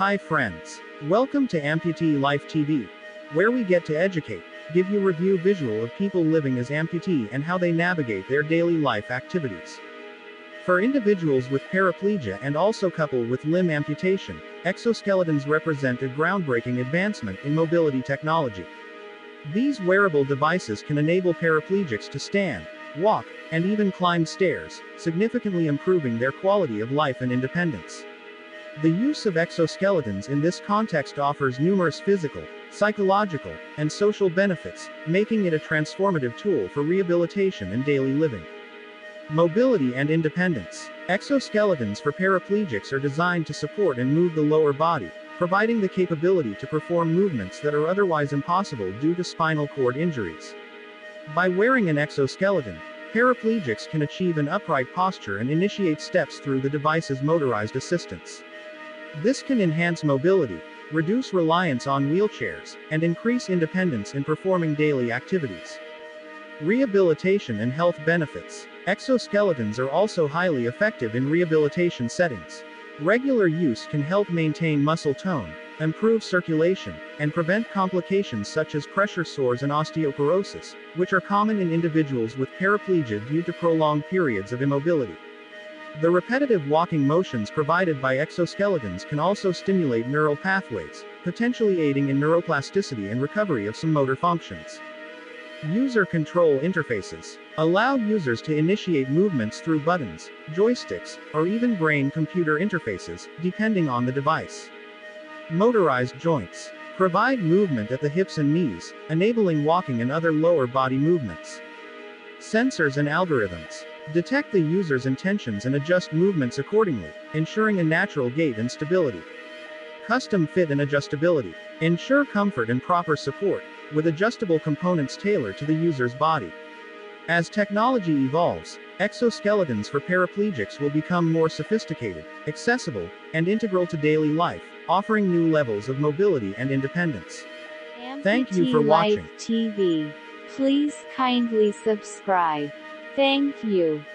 Hi friends. Welcome to Amputee Life TV, where we get to educate, give you review visual of people living as amputee and how they navigate their daily life activities. For individuals with paraplegia and also couple with limb amputation, exoskeletons represent a groundbreaking advancement in mobility technology. These wearable devices can enable paraplegics to stand, walk, and even climb stairs, significantly improving their quality of life and independence. The use of exoskeletons in this context offers numerous physical, psychological, and social benefits, making it a transformative tool for rehabilitation and daily living. Mobility and independence. Exoskeletons for paraplegics are designed to support and move the lower body, providing the capability to perform movements that are otherwise impossible due to spinal cord injuries. By wearing an exoskeleton, paraplegics can achieve an upright posture and initiate steps through the device's motorized assistance. This can enhance mobility, reduce reliance on wheelchairs, and increase independence in performing daily activities. Rehabilitation and health benefits. Exoskeletons are also highly effective in rehabilitation settings. Regular use can help maintain muscle tone, improve circulation, and prevent complications such as pressure sores and osteoporosis, which are common in individuals with paraplegia due to prolonged periods of immobility. The repetitive walking motions provided by exoskeletons can also stimulate neural pathways, potentially aiding in neuroplasticity and recovery of some motor functions. User control interfaces allow users to initiate movements through buttons, joysticks, or even brain computer interfaces, depending on the device. Motorized joints provide movement at the hips and knees, enabling walking and other lower body movements. Sensors and algorithms detect the user's intentions and adjust movements accordingly, ensuring a natural gait and stability. Custom fit and adjustability ensure comfort and proper support, with adjustable components tailored to the user's body. As technology evolves, exoskeletons for paraplegics will become more sophisticated, accessible, and integral to daily life, offering new levels of mobility and independence. Thank you for watching. Life TV. Please kindly subscribe. Thank you.